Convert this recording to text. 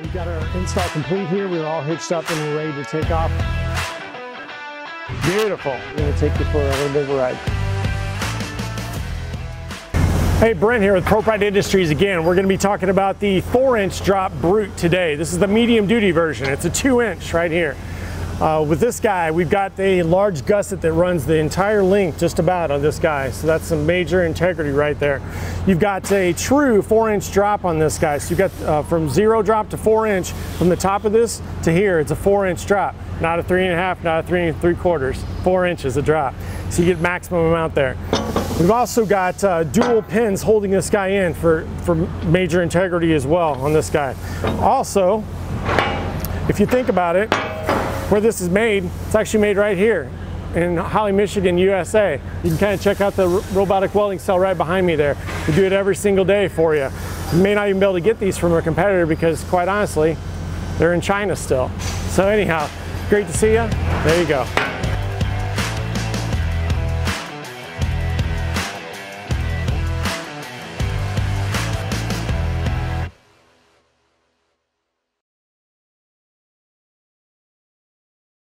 We've got our install complete here. We're all hitched up and we're ready to take off. Beautiful. I'm gonna take you for a little bit of a ride. Hey, Brent here with ProPride Industries again. We're gonna be talking about the four inch drop Brute today. This is the medium duty version. It's a two inch right here. Uh, with this guy, we've got a large gusset that runs the entire length just about on this guy. So that's some major integrity right there. You've got a true four inch drop on this guy. So you've got uh, from zero drop to four inch from the top of this to here, it's a four inch drop. Not a three and a half, not a three and three quarters, four inches a drop. So you get maximum amount there. We've also got uh, dual pins holding this guy in for, for major integrity as well on this guy. Also, if you think about it, where this is made, it's actually made right here in Holly, Michigan, USA. You can kind of check out the robotic welding cell right behind me there. We do it every single day for you. You may not even be able to get these from a competitor because quite honestly, they're in China still. So anyhow, great to see you. There you go.